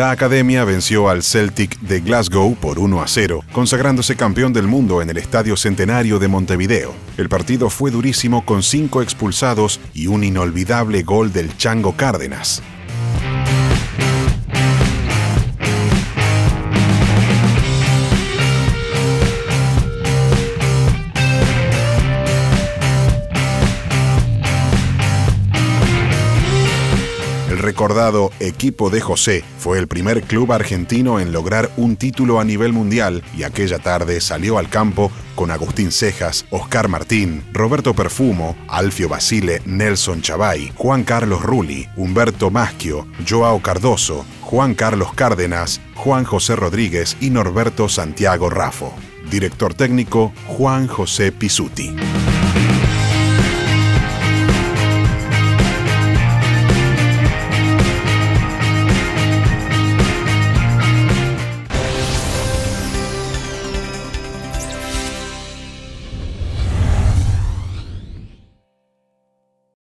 La academia venció al Celtic de Glasgow por 1 a 0, consagrándose campeón del mundo en el Estadio Centenario de Montevideo. El partido fue durísimo con cinco expulsados y un inolvidable gol del Chango Cárdenas. Recordado equipo de José fue el primer club argentino en lograr un título a nivel mundial y aquella tarde salió al campo con Agustín Cejas, Oscar Martín, Roberto Perfumo, Alfio Basile, Nelson Chavay, Juan Carlos Rulli, Humberto Maschio, Joao Cardoso, Juan Carlos Cárdenas, Juan José Rodríguez y Norberto Santiago Rafo. Director técnico Juan José Pisuti.